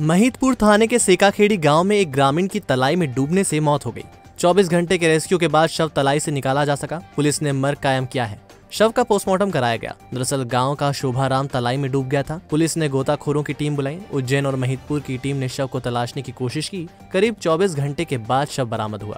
महितपुर थाने के सेकाखेड़ी गाँव में एक ग्रामीण की तलाई में डूबने से मौत हो गई। 24 घंटे के रेस्क्यू के बाद शव तलाई से निकाला जा सका। पुलिस ने मर्ग कायम किया है। शव का पोस्टमार्टम कराया गया। दरअसल गाँव का शोभाराम तलाई में डूब गया था। पुलिस ने गोताखोरों की टीम बुलाई। उज्जैन और महितपुर की टीम ने शव को तलाशने की कोशिश की। करीब 24 घंटे के बाद शव बरामद हुआ।